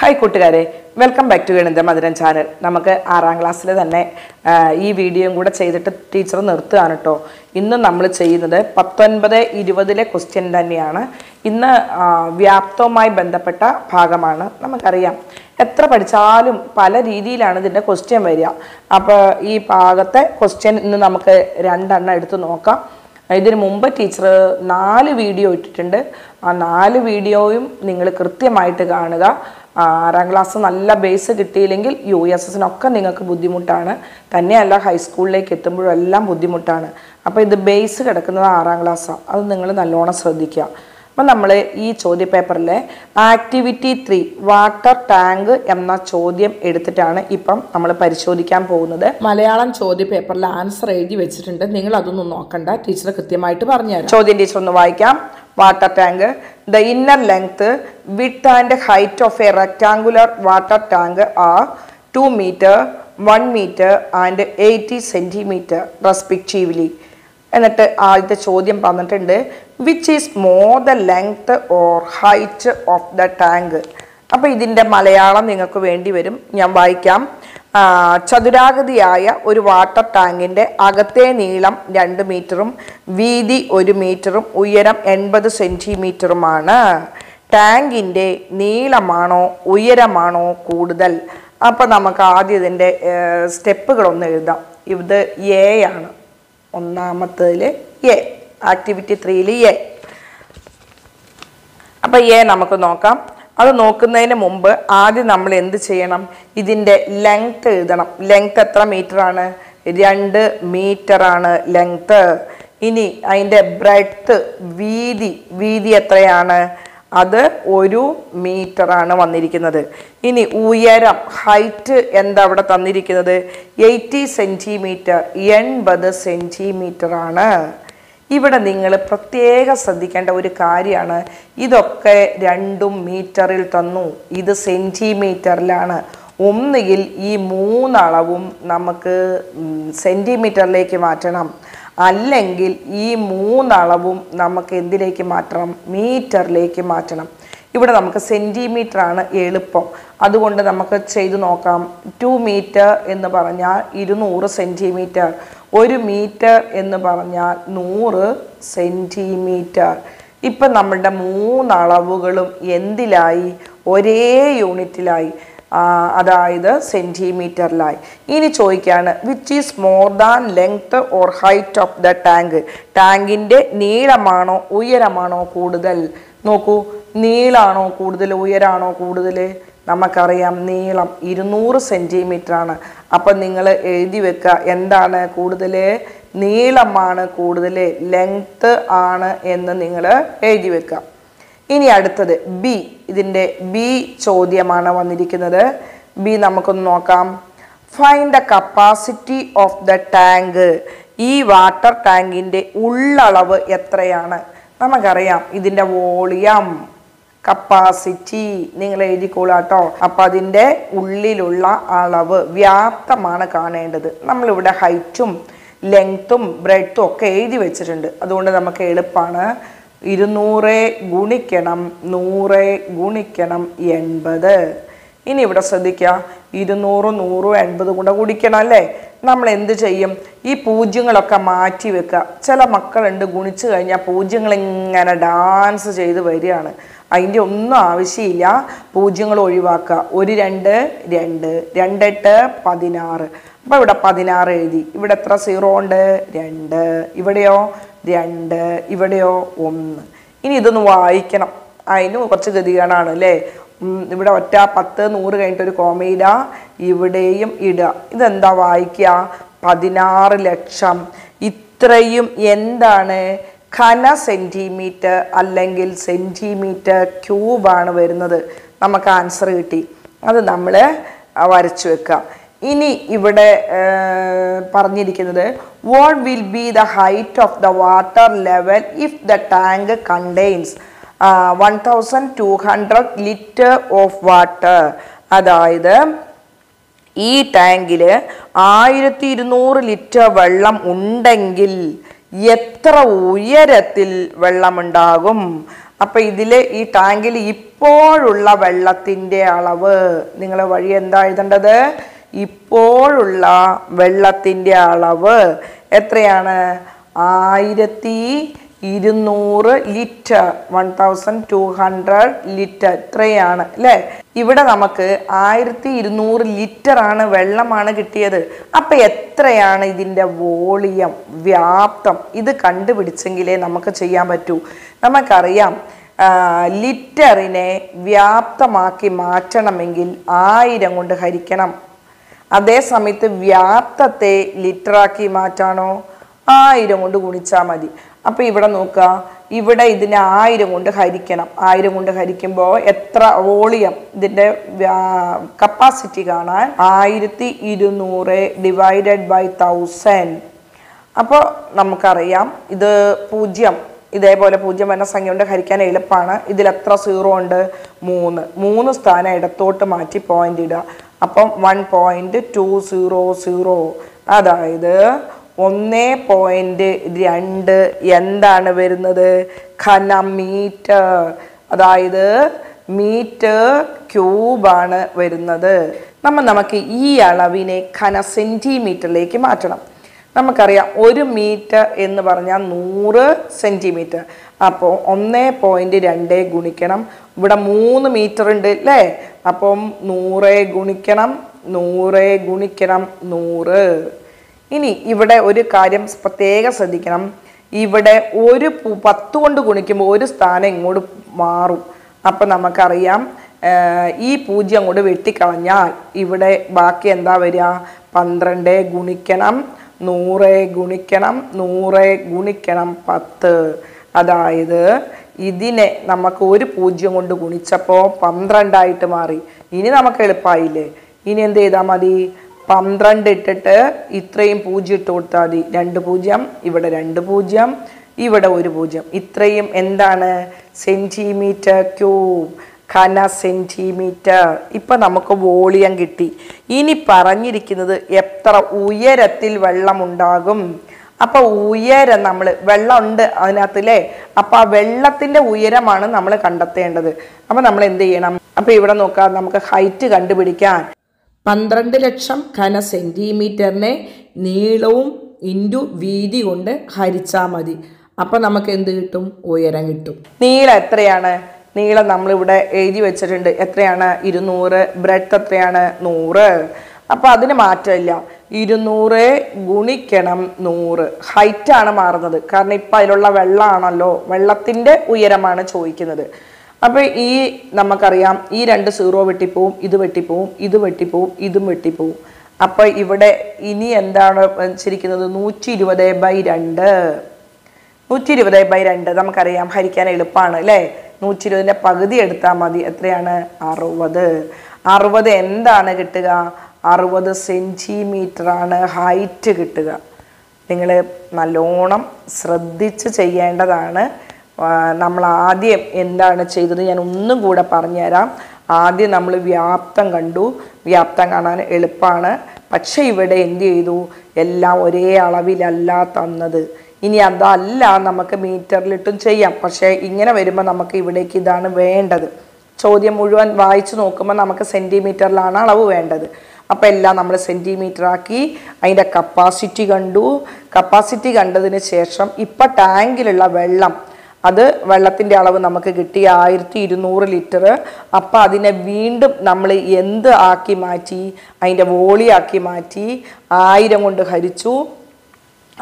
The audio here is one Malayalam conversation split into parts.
ഹായ് കൂട്ടുകാരെ. വെൽക്കം ബാക്ക് ടു ഗണിത മധുരൻ ചാനൽ നമുക്ക് ആറാം ക്ലാസ്സിൽ തന്നെ ഈ വീഡിയോയും കൂടെ ചെയ്തിട്ട് ടീച്ചർ നിർത്തുകയാണ് കേട്ടോ ഇന്ന് നമ്മൾ ചെയ്യുന്നത് പത്തൊൻപത് ഇരുപതിലെ ക്വസ്റ്റ്യൻ തന്നെയാണ്. ഇന്ന് വ്യാപ്തവുമായി ബന്ധപ്പെട്ട ഭാഗമാണ് നമുക്കറിയാം. എത്ര പഠിച്ചാലും പല രീതിയിലാണ് ഇതിന്റെ ക്വസ്റ്റ്യൻ വരിക. അപ്പോൾ ഈ ഭാഗത്തെ ക്വസ്റ്റ്യൻ ഇന്ന് നമുക്ക് രണ്ടെണ്ണം എടുത്ത് നോക്കാം. ഇതിന് മുമ്പ് ടീച്ചർ നാല് വീഡിയോ ഇട്ടിട്ടുണ്ട്. ആ നാല് വീഡിയോയും നിങ്ങൾ കൃത്യമായിട്ട് കാണുക. ആറാം ക്ലാസ് നല്ല ബേസ് കിട്ടിയില്ലെങ്കിൽ യു എസ് എസിനൊക്കെ നിങ്ങൾക്ക് ബുദ്ധിമുട്ടാണ്. തന്നെയല്ല ഹൈസ്കൂളിലേക്ക് എത്തുമ്പോഴും എല്ലാം ബുദ്ധിമുട്ടാണ്. അപ്പോൾ ഇത് ബേസ് കിടക്കുന്നത് ആറാം ക്ലാസ്സാണ്. അത് നിങ്ങൾ നല്ലോണം ശ്രദ്ധിക്കുക. അപ്പം നമ്മൾ ഈ ചോദ്യ പേപ്പറിലെ ആക്ടിവിറ്റി ത്രീ വാട്ടർ ടാങ്ക് എന്ന ചോദ്യം എടുത്തിട്ടാണ് ഇപ്പം നമ്മൾ പരിശോധിക്കാൻ പോകുന്നത്. മലയാളം ചോദ്യ പേപ്പറിൽ ആൻസർ എഴുതി വെച്ചിട്ടുണ്ട്. നിങ്ങൾ അതൊന്നും നോക്കണ്ട. ടീച്ചർ കൃത്യമായിട്ട് പറഞ്ഞുതരാം ചോദ്യം ടീച്ചർ ഒന്ന് വായിക്കാം. Water tank the inner length width and height of a rectangular water tank are two metre one metre and eighty centimetre respectively. എന്നിട്ട് ആദ്യത്തെ ചോദ്യം പറഞ്ഞിട്ടുണ്ട് which is more the length or height of the tank അപ്പോൾ ഇതിന്റെ മലയാളം നിങ്ങൾക്ക് വേണ്ടി വരും. ഞാൻ വായിക്കാം. ചതുരാകൃതിയായ ഒരു വാട്ടർ ടാങ്കിന്റെ അകത്തെ നീളം രണ്ട് മീറ്ററും വീതി ഒരു മീറ്ററും ഉയരം എൺപത് സെന്റിമീറ്ററുമാണ് ടാങ്കിന്റെ നീളമാണോ ഉയരമാണോ കൂടുതൽ? അപ്പോൾ നമുക്ക് ആദ്യം ഇതിന്റെ സ്റ്റെപ്പുകളൊന്ന് എഴുതാം. ഇത് എ ആണ്. ഒന്നാമത്തതിൽ എ ആക്ടിവിറ്റി ത്രീയിൽ എ അപ്പോൾ എ നമുക്ക് നോക്കാം. അത് നോക്കുന്നതിന് മുമ്പ് ആദ്യം നമ്മൾ എന്ത് ചെയ്യണം? ഇതിന്റെ ലെങ്ത് എഴുതണം. ലെങ്ത് എത്ര മീറ്റർ ആണ്? രണ്ട് മീറ്റർ ആണ് ലെങ്ത് ഇനി അതിന്റെ ബ്രെഡ്ത്ത് വീതി വീതി എത്രയാണ്? അത് ഒരു മീറ്ററാണ് വന്നിരിക്കുന്നത്. ഇനി ഉയരം ഹൈറ്റ് എന്താ അവിടെ തന്നിരിക്കുന്നത്? എയ്റ്റി സെന്റിമീറ്റർ എൺപത് സെന്റിമീറ്റർ ആണ് ഇവിടെ നിങ്ങൾ പ്രത്യേകം ശ്രദ്ധിക്കേണ്ട ഒരു കാര്യമാണ്. ഇതൊക്കെ രണ്ടും മീറ്ററിൽ തന്നു. ഇത് സെന്റിമീറ്ററിലാണ് ഒന്നുകിൽ ഈ മൂന്നളവും നമുക്ക് സെന്റിമീറ്ററിലേക്ക് മാറ്റണം. അല്ലെങ്കിൽ ഈ മൂന്നളവും നമുക്ക് എന്തിലേക്ക് മാറ്റണം? മീറ്ററിലേക്ക് മാറ്റണം. ഇവിടെ നമുക്ക് സെന്റിമീറ്റർ ആണ് എളുപ്പം. അതുകൊണ്ട് നമുക്ക് ചെയ്തു നോക്കാം. ടു മീറ്റർ എന്ന് പറഞ്ഞാൽ ഇരുന്നൂറ് സെന്റിമീറ്റർ ഒരു മീറ്റർ എന്ന് പറഞ്ഞാൽ നൂറ് സെന്റിമീറ്റർ ഇപ്പം നമ്മളുടെ മൂന്നളവുകളും എന്തിലായി? ഒരേ യൂണിറ്റിലായി. അതായത് സെന്റിമീറ്ററിലായി ഇനി ചോദിക്കുകയാണ് which is more than length or height of the tank ടാങ്കിന്റെ നീളമാണോ ഉയരമാണോ കൂടുതൽ? നോക്കൂ നീളാണോ കൂടുതൽ ഉയരാണോ കൂടുതൽ? നമുക്കറിയാം നീളം ഇരുന്നൂറ് സെന്റിമീറ്റർ ആണ് അപ്പം നിങ്ങൾ എഴുതി വെക്കുക എന്താണ് കൂടുതൽ? നീളമാണ് കൂടുതൽ ലെങ്ത്ത് ആണ് എന്ന് നിങ്ങൾ എഴുതി വെക്കുക. ഇനി അടുത്തത് ബി. ഇതിന്റെ ബി ചോദ്യമാണ് വന്നിരിക്കുന്നത്. ബി നമുക്കൊന്ന് നോക്കാം. Find the capacity of the tank ഈ വാട്ടർ ടാങ്കിന്റെ ഉള്ളളവ് എത്രയാണ്? നമുക്കറിയാം ഇതിന്റെ വോളിയം കപ്പാസിറ്റി നിങ്ങൾ എഴുതിക്കോളാട്ടോ. അപ്പം അതിന്റെ ഉള്ളിലുള്ള അളവ് വ്യാപ്തമാണ് കാണേണ്ടത്. നമ്മളിവിടെ ഹൈറ്റും ലെങ്ത്തും ബ്രെഡ്ത്തും ഒക്കെ എഴുതി വെച്ചിട്ടുണ്ട്. അതുകൊണ്ട് നമുക്ക് എളുപ്പമാണ് ഇരുന്നൂറ് ഗുണിക്കണം നൂറ് ഗുണിക്കണം എൺപത്. ഇനി ഇവിടെ ശ്രദ്ധിക്കുക ഇരുന്നൂറ് നൂറും എൺപത് കൂടെ കുടിക്കണം അല്ലേ? നമ്മൾ എന്ത് ചെയ്യും? ഈ പൂജ്യങ്ങളൊക്കെ മാറ്റി വെക്കുക. ചില മക്കളുണ്ട് ഗുണിച്ചു കഴിഞ്ഞാൽ പൂജ്യങ്ങൾ ഇങ്ങനെ ഡാൻസ് ചെയ്ത് വരികയാണ്. അതിന്റെ ഒന്നും ആവശ്യമില്ല. പൂജ്യങ്ങൾ ഒഴിവാക്കുക. ഒരു രണ്ട് രണ്ട്. രണ്ടെട്ട് പതിനാറ്. അപ്പോൾ ഇവിടെ പതിനാറ് എഴുതി. ഇവിടെ എത്ര? സീറോ ഉണ്ട്. രണ്ട്. ഇവിടെയോ? രണ്ട് ഇവിടെയോ ഒന്ന്. ഇനി ഇതൊന്ന് വായിക്കണം. അതിന് കുറച്ച് ഗതികേടാണ് അല്ലേ? ഇവിടെ ഒറ്റ പത്ത് നൂറ് കഴിഞ്ഞിട്ട് ഒരു കോമയിട ഇവിടെയും ഇടുക. ഇതെന്താ വായിക്കുക? പതിനാറ് ലക്ഷം. ഇത്രയും എന്താണ്? ഘന സെന്റിമീറ്റർ അല്ലെങ്കിൽ സെന്റിമീറ്റർ ക്യൂബാണ് വരുന്നത്. നമുക്ക് ആൻസർ കിട്ടി. അത് നമ്മൾ വരച്ചു വെക്കാം ഇനി ഇവിടെ പറഞ്ഞിരിക്കുന്നത് what will be the height of the water level if the tank contains one thousand two hundred litre of water അതായത് ഈ ടാങ്കിൽ ആയിരത്തി ഇരുന്നൂറ് ലിറ്റർ വെള്ളം ഉണ്ടെങ്കിൽ എത്ര ഉയരത്തിൽ വെള്ളമുണ്ടാകും? അപ്പം ഇതിൽ ഈ ടാങ്കിൽ ഇപ്പോഴുള്ള വെള്ളത്തിന്റെ അളവ് നിങ്ങളെ വഴി എന്താ എഴുതേണ്ടത്? ഇപ്പോഴുള്ള വെള്ളത്തിന്റെ അളവ് എത്രയാണ്? ആയിരത്തി ഇരുന്നൂറ് litre. One thousand two hundred litre. ഇത്രയാണ് അല്ലേ? ഇവിടെ നമുക്ക് ആയിരത്തി ഇരുന്നൂറ് ലിറ്റർ ആണ് വെള്ളമാണ് കിട്ടിയത്. അപ്പൊ എത്രയാണ് ഇതിന്റെ വോളിയം വ്യാപ്തം? ഇത് കണ്ടുപിടിച്ചെങ്കിലേ നമുക്ക് ചെയ്യാൻ പറ്റൂ. നമുക്കറിയാം ലിറ്ററിനെ വ്യാപ്തമാക്കി മാറ്റണമെങ്കിൽ ആയിരം കൊണ്ട് ഹരിക്കണം. അതേ സമയത്ത് വ്യാപ്തത്തെ ലിറ്ററാക്കി മാറ്റാണോ ആയിരം കൊണ്ട് ഗുണിച്ചാൽ മതി. അപ്പോൾ ഇവിടെ നോക്കുക ഇവിടെ ഇതിനെ ആയിരം കൊണ്ട് ഹരിക്കണം. ആയിരം കൊണ്ട് ഹരിക്കുമ്പോൾ എത്ര വോളിയം ഇതിന്റെ കപ്പാസിറ്റി കാണാൻ? ആയിരത്തി ഇരുന്നൂറ് ഡിവൈഡഡ് ബൈ തൗസൻഡ് അപ്പോൾ നമുക്കറിയാം ഇത് പൂജ്യം. ഇതേപോലെ പൂജ്യം വരുന്ന സംഖ്യ കൊണ്ട് ഹരിക്കാൻ എളുപ്പമാണ് ഇതിൽ എത്ര സീറോ ഉണ്ട്? മൂന്ന്. മൂന്ന് സ്ഥാനം ഇടത്തോട്ട് മാറ്റി പോയിന്റ് ഇടുക. അപ്പം one point two zero zero അതായത് ഒന്ന് പോയിന്റ് രണ്ട് എന്താണ് വരുന്നത്? ഘനമീറ്റർ അതായത് മീറ്റർ ക്യൂബാണ് വരുന്നത്. നമ്മൾ നമുക്ക് ഈ അളവിനെ ഘന സെന്റിമീറ്ററിലേക്ക് മാറ്റണം. നമുക്കറിയാം ഒരു മീറ്റർ എന്ന് പറഞ്ഞാൽ നൂറ് സെന്റിമീറ്റർ. അപ്പോൾ ഒന്ന് പോയിന്റ് രണ്ട് ഗുണിക്കണം. ഇവിടെ മൂന്ന് മീറ്റർ ഉണ്ട് അല്ലേ അപ്പം നൂറ് ഗുണിക്കണം നൂറ് ഗുണിക്കണം നൂറ്. ഇനി ഇവിടെ ഒരു കാര്യം പ്രത്യേകം ശ്രദ്ധിക്കണം. ഇവിടെ ഒരു പത്ത് കൊണ്ട് ഗുണിക്കുമ്പോൾ ഒരു സ്ഥാനം ഇങ്ങോട്ട് മാറും. അപ്പം നമുക്കറിയാം ഈ പൂജ്യം അങ്ങോട്ട് വെട്ടിക്കളഞ്ഞാൽ ഇവിടെ ബാക്കി എന്താ വരിക? പന്ത്രണ്ട് ഗുണിക്കണം. നൂറ് ഗുണിക്കണം നൂറ് ഗുണിക്കണം പത്ത്. അതായത് ഇതിനെ നമുക്ക് ഒരു പൂജ്യം കൊണ്ട് ഗുണിച്ചപ്പോൾ പന്ത്രണ്ടായിട്ട് മാറി. ഇനി നമുക്ക് എളുപ്പമായില്ലേ ഇനി എന്ത് ചെയ്താൽ മതി? പന്ത്രണ്ട് ഇട്ടിട്ട് ഇത്രയും പൂജ്യം ഇട്ട് കൊടുത്താൽ മതി. രണ്ട് പൂജ്യം ഇവിടെ രണ്ട് പൂജ്യം ഇവിടെ ഒരു പൂജ്യം. ഇത്രയും എന്താണ്? സെന്റിമീറ്റർ ക്യൂബ് ഘന സെന്റിമീറ്റർ ഇപ്പം നമുക്ക് വോളിയം കിട്ടി. ഇനി പറഞ്ഞിരിക്കുന്നത് എത്ര ഉയരത്തിൽ വെള്ളമുണ്ടാകും. അപ്പോൾ ഉയരം നമ്മൾ വെള്ളമുണ്ട് അതിനകത്തില്ലേ? അപ്പൊ ആ വെള്ളത്തിന്റെ ഉയരമാണ് നമ്മൾ കണ്ടെത്തേണ്ടത്. അപ്പം നമ്മൾ എന്ത് ചെയ്യണം? അപ്പം ഇവിടെ നോക്കാം നമുക്ക് ഹൈറ്റ് കണ്ടുപിടിക്കാൻ പന്ത്രണ്ട് ലക്ഷം ഘന സെന്റിമീറ്ററിനെ നീളവും ഇന്റു വീതി കൊണ്ട് ഹരിച്ചാൽ മതി. അപ്പം നമുക്ക് എന്ത് കിട്ടും? ഉയരം കിട്ടും. നീളം എത്രയാണ്? നീളം നമ്മളിവിടെ എഴുതി വെച്ചിട്ടുണ്ട്. എത്രയാണ്? ഇരുന്നൂറ്. ബ്രെഡ് എത്രയാണ്? നൂറ്. അപ്പൊ അതിന് മാറ്റമില്ല. ഇരുന്നൂറ് ഗുണിക്കണം നൂറ്. ഹൈറ്റ് ആണ് മാറുന്നത്. കാരണം ഇപ്പൊ അതിലുള്ള വെള്ളമാണല്ലോ. വെള്ളത്തിന്റെ ഉയരമാണ് ചോദിക്കുന്നത്. അപ്പൊ ഈ നമുക്കറിയാം. ഈ രണ്ട് സീറോ വെട്ടിപ്പോവും ഇത് വെട്ടിപ്പോവും ഇത് വെട്ടിപ്പോവും ഇതും വെട്ടിപ്പോവും. അപ്പൊ ഇവിടെ ഇനി എന്താണ് വെച്ചിരിക്കുന്നത്? നൂറ്റി ഇരുപത് ബൈ രണ്ട്. നൂറ്റി ഇരുപത് ബൈ രണ്ട് നമുക്കറിയാം. ഹരിക്കാൻ എളുപ്പമാണ് അല്ലേ? നൂറ്റി ഇരുപതിന്റെ പകുതി എടുത്താൽ മതി. എത്രയാണ്? അറുപത്. അറുപത് എന്താണ് കിട്ടുക? അറുപത് സെന്റിമീറ്റർ ആണ് ഹൈറ്റ് കിട്ടുക. നിങ്ങൾ നല്ലോണം ശ്രദ്ധിച്ച് ചെയ്യേണ്ടതാണ്. നമ്മൾ ആദ്യം എന്താണ് ചെയ്തത്? ഞാൻ ഒന്നും കൂടെ പറഞ്ഞുതരാം. ആദ്യം നമ്മൾ വ്യാപ്തം കണ്ടു. വ്യാപ്തം കാണാൻ എളുപ്പമാണ് പക്ഷേ ഇവിടെ എന്ത് ചെയ്തു? എല്ലാം ഒരേ അളവിലല്ല തന്നത്. ഇനി അതല്ല നമുക്ക് മീറ്ററിലിട്ടും ചെയ്യാം. പക്ഷേ ഇങ്ങനെ വരുമ്പോൾ നമുക്ക് ഇവിടേക്ക് ഇതാണ് വേണ്ടത്. ചോദ്യം മുഴുവൻ വായിച്ചു നോക്കുമ്പോൾ നമുക്ക് സെന്റിമീറ്ററിലാണ് അളവ് വേണ്ടത്. അപ്പോൾ എല്ലാം നമ്മൾ സെന്റിമീറ്റർ ആക്കി അതിന്റെ കപ്പാസിറ്റി കണ്ടു. കപ്പാസിറ്റി കണ്ടതിന് ശേഷം ഇപ്പം ടാങ്കിലുള്ള വെള്ളം അത് വെള്ളത്തിന്റെ അളവ് നമുക്ക് കിട്ടി ആയിരത്തി ഇരുന്നൂറ് ലിറ്റർ. അപ്പം അതിനെ വീണ്ടും നമ്മൾ എന്ത് ആക്കി മാറ്റി? അതിന്റെ വോളി ആക്കി മാറ്റി ആയിരം കൊണ്ട് ഹരിച്ചു.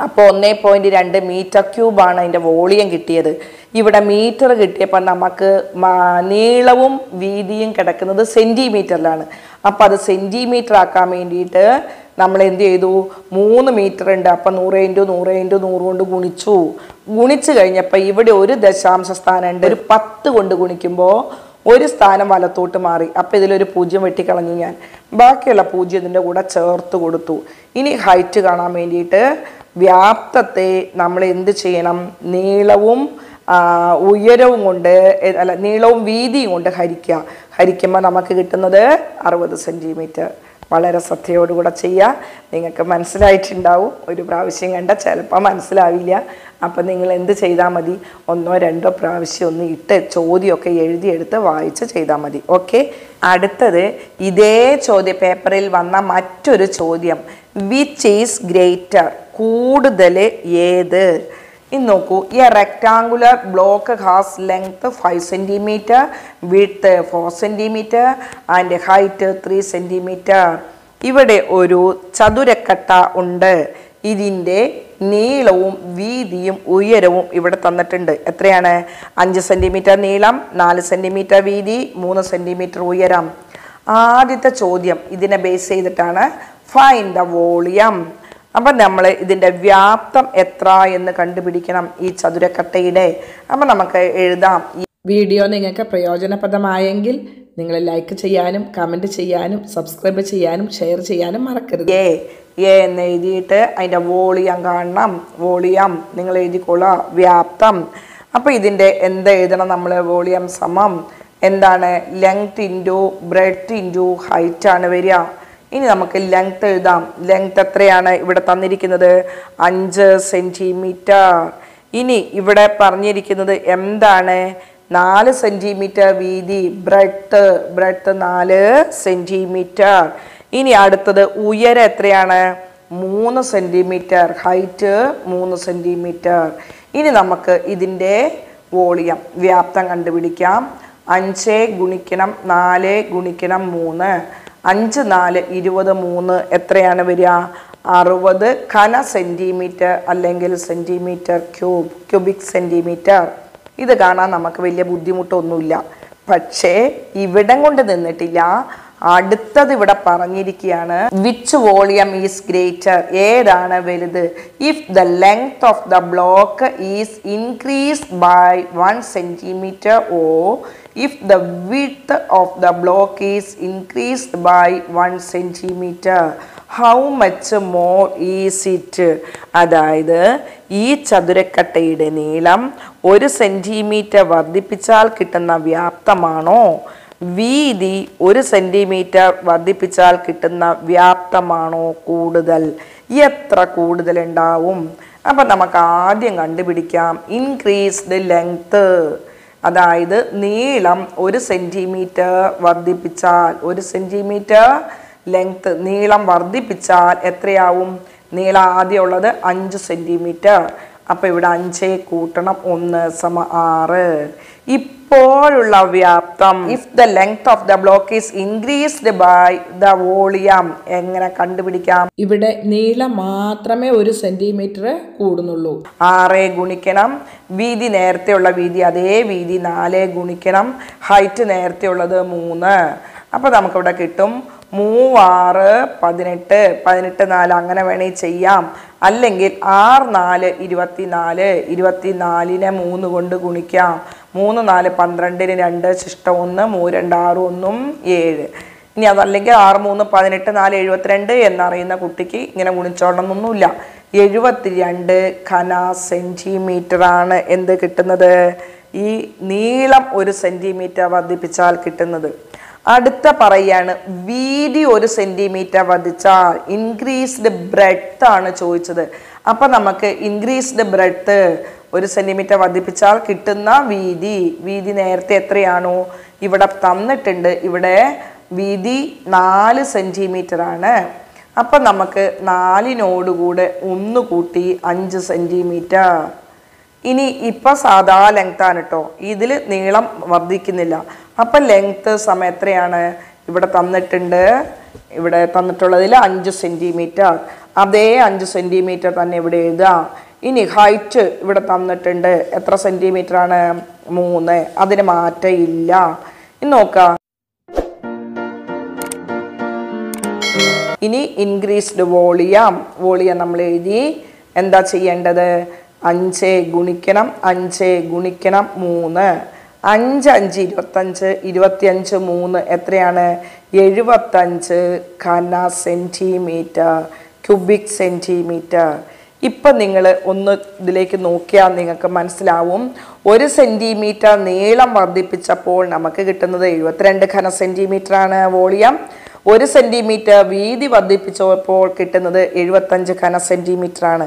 അപ്പോൾ ഒന്നേ പോയിന്റ് രണ്ട് മീറ്റർ ക്യൂബാണ് അതിന്റെ വോളിയം കിട്ടിയത്. ഇവിടെ മീറ്റർ കിട്ടിയപ്പോൾ നമുക്ക് നീളവും വീതിയും കിടക്കുന്നത് സെന്റിമീറ്ററിലാണ് അപ്പോൾ അത് സെന്റിമീറ്റർ ആക്കാൻ വേണ്ടിയിട്ട് നമ്മൾ എന്ത് ചെയ്തു? മൂന്ന് മീറ്റർ ഉണ്ട്. അപ്പം നൂറ് ഇന്റു നൂറ് ഇന്റു നൂറ് കൊണ്ട് ഗുണിച്ചു. ഗുണിച്ചു കഴിഞ്ഞപ്പോൾ ഇവിടെ ഒരു ദശാംശ സ്ഥാനം ഉണ്ട്. ഒരു പത്ത് കൊണ്ട് ഗുണിക്കുമ്പോൾ ഒരു സ്ഥാനം വലത്തോട്ട് മാറി. അപ്പം ഇതിലൊരു പൂജ്യം വെട്ടിക്കളഞ്ഞു ഞാൻ. ബാക്കിയുള്ള പൂജ്യം ഇതിന്റെ കൂടെ ചേർത്ത് കൊടുത്തു. ഇനി ഹൈറ്റ് കാണാൻ വേണ്ടിയിട്ട് വ്യാപ്തത്തെ നമ്മൾ എന്ത് ചെയ്യണം? നീളവും ഉയരവും കൊണ്ട് അല്ല നീളവും വീതിയും കൊണ്ട് ഹരിക്കുക ഹരിക്കുമ്പോൾ നമുക്ക് കിട്ടുന്നത് അറുപത് സെന്റിമീറ്റർ വളരെ ശ്രദ്ധയോടുകൂടെ ചെയ്യുക. നിങ്ങൾക്ക് മനസ്സിലായിട്ടുണ്ടാവും. ഒരു പ്രാവശ്യം കണ്ട ചിലപ്പോൾ മനസ്സിലാവില്ല. അപ്പം നിങ്ങൾ എന്ത് ചെയ്താൽ മതി? ഒന്നോ രണ്ടോ പ്രാവശ്യം ഒന്ന് ഇട്ട് ചോദ്യമൊക്കെ എഴുതിയെടുത്ത് വായിച്ച് ചെയ്താൽ മതി. ഓക്കെ? അടുത്തത് ഇതേ ചോദ്യ പേപ്പറിൽ വന്ന മറ്റൊരു ചോദ്യം. വിച്ച് ഈസ് ഗ്രേറ്റർ കൂടുതൽ ഏത്? ഇനി നോക്കൂ ഈ rectangular block has length five centimetre width four centimetre and height three centimetre ഇവിടെ ഒരു ചതുരക്കട്ട ഉണ്ട്. ഇതിന്റെ നീളവും വീതിയും ഉയരവും ഇവിടെ തന്നിട്ടുണ്ട്. എത്രയാണ്? അഞ്ച് സെന്റിമീറ്റർ നീളം നാല് സെന്റിമീറ്റർ വീതി മൂന്ന് സെന്റിമീറ്റർ ഉയരം. ആദ്യത്തെ ചോദ്യം ഇതിനെ ബേസ് ചെയ്തിട്ടാണ്. ഫൈൻ ദ വോളിയം അപ്പം നമ്മൾ ഇതിന്റെ വ്യാപ്തം എത്ര എന്ന് കണ്ടുപിടിക്കണം ഈ ചതുരക്കട്ടയുടെ അപ്പം നമുക്ക് എഴുതാം. ഈ വീഡിയോ നിങ്ങൾക്ക് പ്രയോജനപ്രദമായെങ്കിൽ നിങ്ങൾ ലൈക്ക് ചെയ്യാനും കമന്റ് ചെയ്യാനും സബ്സ്ക്രൈബ് ചെയ്യാനും ഷെയർ ചെയ്യാനും മറക്കരുത്. ഏ എ എന്ന് എഴുതിയിട്ട് അതിന്റെ വോളിയം കാണണം. വോളിയം. നിങ്ങൾ എഴുതിക്കൊള്ളുക വ്യാപ്തം. അപ്പോൾ ഇതിന്റെ എന്ത് എഴുതണം നമ്മൾ വോളിയം സമം. എന്താണ് length into breadth into height ആണ് വരിക. ഇനി നമുക്ക് ലെങ്ത് എഴുതാം. ലെങ്ത് എത്രയാണ് ഇവിടെ തന്നിരിക്കുന്നത്? അഞ്ച് സെന്റിമീറ്റർ ഇനി ഇവിടെ പറഞ്ഞിരിക്കുന്നത് എന്താണ്? നാല് സെന്റിമീറ്റർ വീതി ബ്രെഡ്ത്ത് ബ്രെഡ്ത്ത് നാല് സെന്റിമീറ്റർ ഇനി അടുത്തത് ഉയരം എത്രയാണ്? മൂന്ന് സെന്റിമീറ്റർ ഹൈറ്റ് മൂന്ന് സെന്റിമീറ്റർ ഇനി നമുക്ക് ഇതിന്റെ വോളിയം വ്യാപ്തം കണ്ടുപിടിക്കാം. അഞ്ച് ഗുണിക്കണം നാല് ഗുണിക്കണം മൂന്ന്. അഞ്ച് നാല് ഇരുപത് മൂന്ന് എത്രയാണ് വരിക? അറുപത് ഘന സെന്റിമീറ്റർ അല്ലെങ്കിൽ സെന്റിമീറ്റർ ക്യൂബ് ക്യൂബിക് സെന്റിമീറ്റർ ഇത് കാണാൻ നമുക്ക് വലിയ ബുദ്ധിമുട്ടൊന്നുമില്ല. പക്ഷേ ഇവിടം കൊണ്ട് നിന്നിട്ടില്ല. അടുത്തത് ഇവിടെ പറഞ്ഞിരിക്കുകയാണ്. വിച്ച് വോളിയം ഈസ് ഗ്രേറ്റർ ഏതാണ് വലുത്? If the length of the block is increase by one centimetre oh if the width of the block is increased by one centimetre how much more is it അതായത് ഈ ചതുരക്കട്ടയുടെ നീളം ഒരു സെന്റിമീറ്റർ വർദ്ധിപ്പിച്ചാൽ കിട്ടുന്ന വ്യാപ്തമാണോ? വീതി ഒരു സെന്റിമീറ്റർ വർദ്ധിപ്പിച്ചാൽ കിട്ടുന്ന വ്യാപ്തമാണോ കൂടുതൽ? എത്ര കൂടുതലുണ്ടാവും? അപ്പം നമുക്ക് ആദ്യം കണ്ടുപിടിക്കാം. ഇൻക്രീസ്ഡ് ലെങ്ത് അതായത് നീളം ഒരു സെന്റിമീറ്റർ വർദ്ധിപ്പിച്ചാൽ ഒരു സെന്റിമീറ്റർ ലെങ്ത് നീളം വർദ്ധിപ്പിച്ചാൽ എത്രയാവും? നീളം ആദ്യമുള്ളത് അഞ്ച് സെന്റിമീറ്റർ അപ്പോൾ ഇവിടെ അഞ്ചേ കൂട്ടണം ഒന്ന് സമ ആറ്. ഇപ്പോഴുള്ള വ്യാപ്തം. If the length of the block is increased by the volume എങ്ങനെ കണ്ടുപിടിക്കാം? ഇവിടെ നീളം മാത്രമേ ഒരു സെന്റിമീറ്റർ കൂടുന്നുള്ളൂ. ആറ് ഗുണിക്കണം വീതി നേരത്തെയുള്ള വീതി അതേ വീതി നാല് ഗുണിക്കണം ഹൈറ്റ് നേരത്തെയുള്ളത് മൂന്ന്. അപ്പോൾ നമുക്കിവിടെ കിട്ടും മൂവാറ് പതിനെട്ട് പതിനെട്ട് നാല് അങ്ങനെ വേണേൽ ചെയ്യാം. അല്ലെങ്കിൽ ആറ് നാല് ഇരുപത്തിനാല് ഇരുപത്തിനാലിനെ മൂന്ന് കൊണ്ട് ഗുണിക്കാം. മൂന്ന് നാല് പന്ത്രണ്ടിന് രണ്ട് ശിഷ്ടം ഒന്ന് മൂ രണ്ട് ആറ് ഒന്നും ഏഴ്. ഇനി അതല്ലെങ്കിൽ ആറ് മൂന്ന് പതിനെട്ട് നാല് എഴുപത്തിരണ്ട് എന്നറിയുന്ന കുട്ടിക്ക് ഇങ്ങനെ ഗുണിച്ചോളണമെന്നൊന്നുമില്ല എഴുപത്തിരണ്ട് ഘന സെന്റിമീറ്റർ ആണ് എന്ത് കിട്ടുന്നത്? ഈ നീളം ഒരു സെന്റിമീറ്റർ വർദ്ധിപ്പിച്ചാൽ കിട്ടുന്നത്. അടുത്ത പറയാണ് വീതി ഒരു സെന്റിമീറ്റർ വധിച്ചാൽ ഇൻക്രീസ്ഡ് ബ്രെഡ്ത്ത് ആണ് ചോദിച്ചത്. അപ്പം നമുക്ക് ഇൻക്രീസ്ഡ് ബ്രെഡ്ത്ത് ഒരു സെന്റിമീറ്റർ വർദ്ധിപ്പിച്ചാൽ കിട്ടുന്ന വീതി വീതി നേരത്തെ എത്രയാണോ? ഇവിടെ തന്നിട്ടുണ്ട്. ഇവിടെ വീതി നാല് സെന്റിമീറ്റർ ആണ്. അപ്പം നമുക്ക് നാലിനോടുകൂടെ ഒന്ന് കൂട്ടി അഞ്ച് സെന്റിമീറ്റർ ഇനി ഇപ്പം സാധാ ലെങ്ത് ആണ് കേട്ടോ ഇതിൽ നീളം വർദ്ധിക്കുന്നില്ല. അപ്പം ലെങ്ത്ത് സമയം എത്രയാണ്? ഇവിടെ തന്നിട്ടുണ്ട്. ഇവിടെ തന്നിട്ടുള്ളതിൽ അഞ്ച് സെന്റിമീറ്റർ അതേ അഞ്ച് സെന്റിമീറ്റർ തന്നെ ഇവിടെ എഴുതാം ഇനി ഹൈറ്റ് ഇവിടെ തന്നിട്ടുണ്ട്. എത്ര സെന്റിമീറ്റർ ആണ്? മൂന്ന്. അതിന് മാറ്റമില്ല ഇനി നോക്കാം ഇനി ഇൻക്രീസ്ഡ് വോളിയം. വോളിയം നമ്മൾ എഴുതി. എന്താ ചെയ്യേണ്ടത്? അഞ്ച് ഗുണിക്കണം. അഞ്ച് ഗുണിക്കണം. മൂന്ന്. അഞ്ച് അഞ്ച് ഇരുപത്തഞ്ച് ഇരുപത്തിയഞ്ച് മൂന്ന് എത്രയാണ്? എഴുപത്തഞ്ച് ഖന സെന്റിമീറ്റർ ക്യൂബിക് സെന്റിമീറ്റർ ഇപ്പം നിങ്ങൾ ഒന്ന് ഇതിലേക്ക് നോക്കിയാൽ നിങ്ങൾക്ക് മനസ്സിലാവും. ഒരു സെന്റിമീറ്റർ നീളം വർദ്ധിപ്പിച്ചപ്പോൾ നമുക്ക് കിട്ടുന്നത് എഴുപത്തിരണ്ട് ഘന സെന്റിമീറ്റർ ആണ് വോളിയം. ഒരു സെന്റിമീറ്റർ വീതി വർദ്ധിപ്പിച്ചപ്പോൾ കിട്ടുന്നത് എഴുപത്തഞ്ച് ഘന സെന്റിമീറ്റർ ആണ്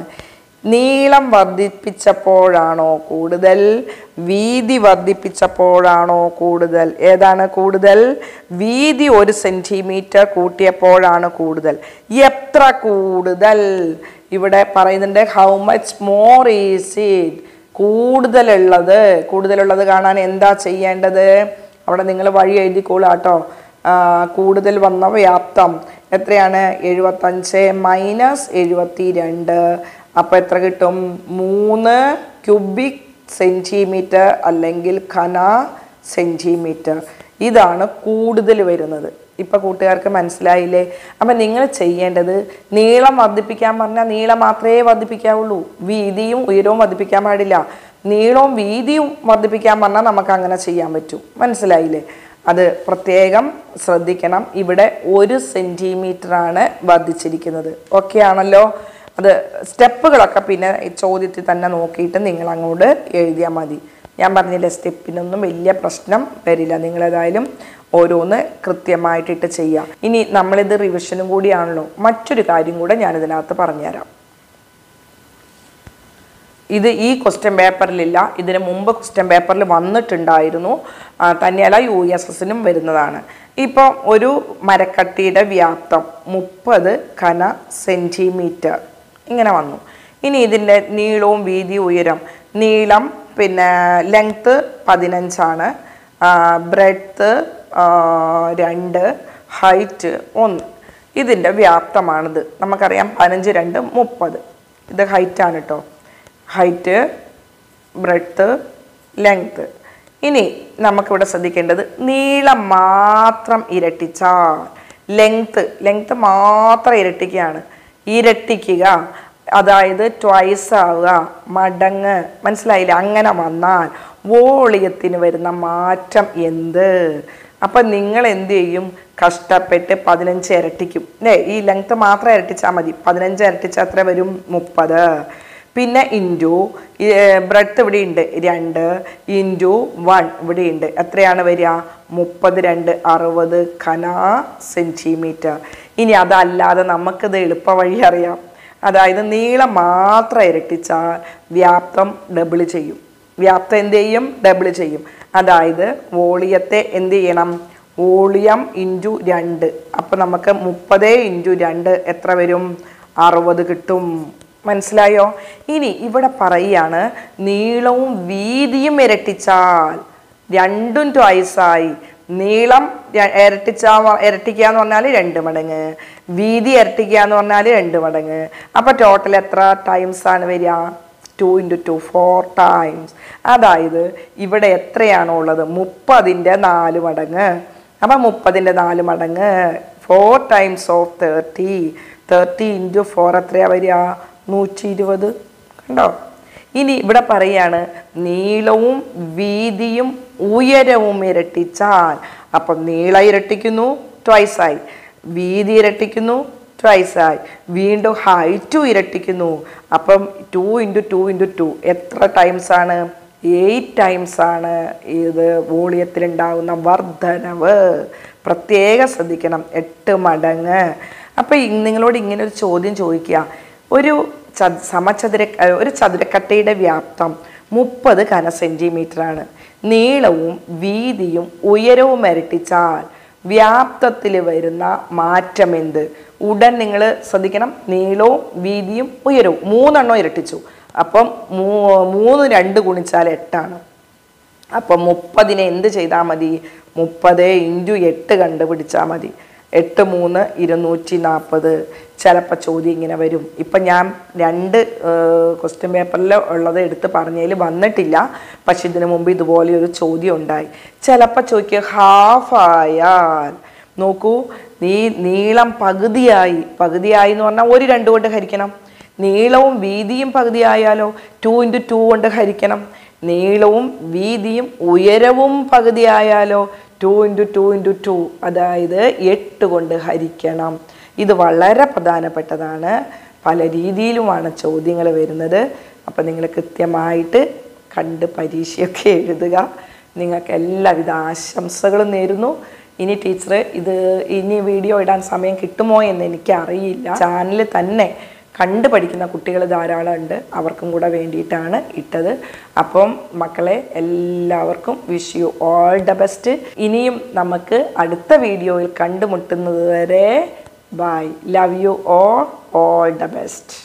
നീളം വർദ്ധിപ്പിച്ചപ്പോഴാണോ കൂടുതൽ? വീതി വർദ്ധിപ്പിച്ചപ്പോഴാണോ കൂടുതൽ? ഏതാണ് കൂടുതൽ? വീതി ഒരു സെന്റിമീറ്റർ കൂട്ടിയപ്പോഴാണ് കൂടുതൽ. എത്ര കൂടുതൽ? ഇവിടെ പറയുന്നുണ്ട് how much more is it കൂടുതലുള്ളത്. കൂടുതലുള്ളത് കാണാൻ എന്താ ചെയ്യേണ്ടത്? അവിടെ നിങ്ങൾ വഴി എഴുതിക്കോളാട്ടോ. കൂടുതൽ വന്ന വ്യാപ്തം എത്രയാണ്? എഴുപത്തഞ്ച് മൈനസ് എഴുപത്തി രണ്ട് അപ്പോൾ എത്ര കിട്ടും? മൂന്ന് ക്യൂബിക് സെന്റിമീറ്റർ അല്ലെങ്കിൽ ഖന സെന്റിമീറ്റർ. ഇതാണ് കൂടുതൽ വരുന്നത്. ഇപ്പം കൂട്ടുകാർക്ക് മനസ്സിലായില്ലേ? അപ്പം നിങ്ങൾ ചെയ്യേണ്ടത് നീളം വർദ്ധിപ്പിക്കാൻ പറഞ്ഞാൽ നീളം മാത്രമേ വർദ്ധിപ്പിക്കാവുള്ളൂ. വീതിയും ഉയരവും വർദ്ധിപ്പിക്കാൻ പാടില്ല. നീളവും വീതിയും വർദ്ധിപ്പിക്കാൻ പറഞ്ഞാൽ നമുക്ക് അങ്ങനെ ചെയ്യാൻ പറ്റും. മനസ്സിലായില്ലേ? അത് പ്രത്യേകം ശ്രദ്ധിക്കണം. ഇവിടെ ഒരു സെന്റിമീറ്ററാണ് വർദ്ധിച്ചിരിക്കുന്നത്. ഓക്കെ ആണല്ലോ? അത് സ്റ്റെപ്പുകളൊക്കെ പിന്നെ ചോദ്യത്തിൽ തന്നെ നോക്കിയിട്ട് നിങ്ങൾ അങ്ങോട്ട് എഴുതിയാൽ മതി. ഞാൻ പറഞ്ഞില്ലേ സ്റ്റെപ്പിനൊന്നും വലിയ പ്രശ്നം വരില്ല. നിങ്ങളേതായാലും ഓരോന്ന് കൃത്യമായിട്ടിട്ട് ചെയ്യാം. ഇനി നമ്മളിത് റിവിഷനും കൂടിയാണല്ലോ. മറ്റൊരു കാര്യം കൂടെ ഞാനിതിനകത്ത് പറഞ്ഞുതരാം. ഇത് ഈ ക്വസ്റ്റ്യൻ പേപ്പറിലില്ല. ഇതിന് മുമ്പ് ക്വസ്റ്റ്യൻ പേപ്പറിൽ വന്നിട്ടുണ്ടായിരുന്നു. തന്നെയല്ല യു എസ് എസിനും വരുന്നതാണ്. ഇപ്പോൾ ഒരു മരക്കട്ടിയുടെ വ്യാപ്തം മുപ്പത് കന സെന്റിമീറ്റർ ഇങ്ങനെ വന്നു. ഇനി ഇതിന്റെ നീളവും വീതി ഉയരം നീളം പിന്നെ ലെങ്ത്ത് പതിനഞ്ചാണ്. ബ്രെഡ്ത്ത് രണ്ട് ഹൈറ്റ് ഒന്ന്. ഇതിന്റെ വ്യാപ്തമാണിത്. നമുക്കറിയാം പതിനഞ്ച് രണ്ട് മുപ്പത്. ഇത് ഹൈറ്റാണ് കേട്ടോ ഹൈറ്റ് ബ്രെഡ്ത്ത് ലെങ്ത്ത് ഇനി നമുക്കിവിടെ ശ്രദ്ധിക്കേണ്ടത് നീളം മാത്രം ഇരട്ടിച്ചാൽ. ലെങ്ത്ത് ലെങ്ത്ത് മാത്രം ഇരട്ടിക്കുകയാണ്. ഇരട്ടിക്കുക. അതായത് ട്വൈസ് ആവുക. മടങ്ങ്. മനസ്സിലായില്ലേ? അങ്ങനെ വന്നാൽ വോളിയത്തിന് വരുന്ന മാറ്റം എന്ത്? അപ്പം നിങ്ങൾ എന്ത് ചെയ്യും? കഷ്ടപ്പെട്ട് പതിനഞ്ച് ഇരട്ടിക്കും. അല്ലേ ഈ ലെങ്ത്ത് മാത്രം ഇരട്ടിച്ചാൽ മതി. പതിനഞ്ച് ഇരട്ടിച്ചാൽ എത്ര വരും? മുപ്പത്. പിന്നെ ഇന്റു ബ്രെഡ് ഇവിടെ ഉണ്ട് രണ്ട്. ഇന്റു വൺ ഇവിടെ ഉണ്ട് എത്രയാണ് വരിക? മുപ്പത് രണ്ട് അറുപത് കന സെന്റിമീറ്റർ ഇനി അതല്ലാതെ നമുക്കിത് എളുപ്പ വഴി അറിയാം. അതായത് നീളം മാത്രം ഇരട്ടിച്ചാൽ വ്യാപ്തം ഡബിൾ ചെയ്യും. വ്യാപ്തം എന്ത് ചെയ്യും? ഡബിൾ ചെയ്യും. അതായത് വോളിയത്തെ എന്ത് ചെയ്യണം? വോളിയം ഇന്റു രണ്ട്. അപ്പം നമുക്ക് മുപ്പത് ഇന്റു രണ്ട് എത്ര വരും? അറുപത് കിട്ടും. മനസ്സിലായോ? ഇനി ഇവിടെ പറയാണ് നീളവും വീതിയും ഇരട്ടിച്ചാൽ രണ്ടും ട്വൈസായി നീളം ഇരട്ടിച്ചാ ഇരട്ടിക്കുക എന്ന് പറഞ്ഞാൽ രണ്ട് മടങ്ങ്. വീതി ഇരട്ടിക്കുക എന്ന് പറഞ്ഞാൽ രണ്ട് മടങ്ങ്. അപ്പോൾ ടോട്ടൽ എത്ര ടൈംസ് ആണ് വരിക? Two into two four times അതായത് ഇവിടെ എത്രയാണോ ഉള്ളത്? മുപ്പതിന്റെ നാല് മടങ്ങ്. അപ്പം മുപ്പതിന്റെ നാല് മടങ്ങ്. Four times of thirty thirty into four എത്രയാണ് വരിക? നൂറ്റി ഇരുപത്. കണ്ടോ? ഇനി ഇവിടെ പറയാണ് നീളവും വീതിയും ഉയരവും ഇരട്ടിച്ചാൽ അപ്പം നീള ഇരട്ടിക്കുന്നു ട്വൈസ് ആയി. വീതി ഇരട്ടിക്കുന്നു ട്വൈസായി വീണ്ടും ഹൈറ്റും ഇരട്ടിക്കുന്നു. അപ്പം two into two into two എത്ര ടൈംസ് ആണ്? എയ്റ്റ് ടൈംസ് ആണ്. ഇത് വോളിയത്തിലുണ്ടാകുന്ന വർധനവ് പ്രത്യേകം ശ്രദ്ധിക്കണം. എട്ട് മടങ്ങ്. അപ്പം ഇ- നിങ്ങളോട് ഇങ്ങനെ ഒരു ചോദ്യം ചോദിക്കുക. ഒരു സമചതുര ഒരു ചതുരക്കട്ടയുടെ വ്യാപ്തം മുപ്പത് കന സെന്റിമീറ്റർ ആണ് നീളവും വീതിയും ഉയരവും ഇരട്ടിച്ചാൽ വ്യാപ്തത്തിൽ വരുന്ന മാറ്റം എന്ത് ഉടൻ നിങ്ങൾ ശ്രദ്ധിക്കണം. നീളവും വീതിയും ഉയരവും മൂന്നെണ്ണം ഇരട്ടിച്ചു. അപ്പം മൂന്ന് രണ്ട് ഗുണിച്ചാൽ എട്ടാണ്. അപ്പം മുപ്പതിനെ എന്ത് ചെയ്താൽ മതി? മുപ്പത് ഇന്റു എട്ട് കണ്ടുപിടിച്ചാൽ മതി. എട്ട് മൂന്ന് ഇരുന്നൂറ്റി നാൽപ്പത്. ചിലപ്പോൾ ചോദ്യം ഇങ്ങനെ വരും. ഇപ്പം ഞാൻ രണ്ട് ക്വസ്റ്റ്യൻ പേപ്പറിൽ ഉള്ളത് എടുത്ത് പറഞ്ഞതിൽ വന്നിട്ടില്ല. പക്ഷെ ഇതിനു മുമ്പ് ഇതുപോലെ ഒരു ചോദ്യം ഉണ്ടായി. ചിലപ്പോൾ ചോദിക്കുക ഹാഫ് ആയാൽ നോക്കൂ നീ നീളം പകുതിയായി. പകുതിയായി എന്ന് പറഞ്ഞാൽ ഒരു രണ്ട് കൊണ്ട് ഹരിക്കണം. നീളവും വീതിയും പകുതിയായാലോ ടു ഇന്റു ടു കൊണ്ട് ഹരിക്കണം. നീളവും വീതിയും ഉയരവും പകുതിയായാലോ two into two into two അതായത് എട്ട് കൊണ്ട് ഹരിക്കണം. ഇത് വളരെ പ്രധാനപ്പെട്ടതാണ്. പല രീതിയിലുമാണ് ചോദ്യങ്ങൾ വരുന്നത്. അപ്പം നിങ്ങൾ കൃത്യമായിട്ട് കണ്ട് പരീക്ഷയൊക്കെ എഴുതുക. നിങ്ങൾക്ക് എല്ലാവിധ ആശംസകളും നേരുന്നു. ഇനി ടീച്ചർ ഇത് ഇനി വീഡിയോ ഇടാൻ സമയം കിട്ടുമോ എന്ന് എനിക്ക് അറിയില്ല ചാനൽ തന്നെ കണ്ടു പഠിക്കുന്ന കുട്ടികൾ ധാരാളം ഉണ്ട് അവർക്കും കൂടെ വേണ്ടിയിട്ടാണ് ഇട്ടത്. അപ്പം മക്കളെ എല്ലാവർക്കും wish you all the best ഇനിയും നമുക്ക് അടുത്ത വീഡിയോയിൽ കണ്ടുമുട്ടുന്നത് വരെ bye love you all all the best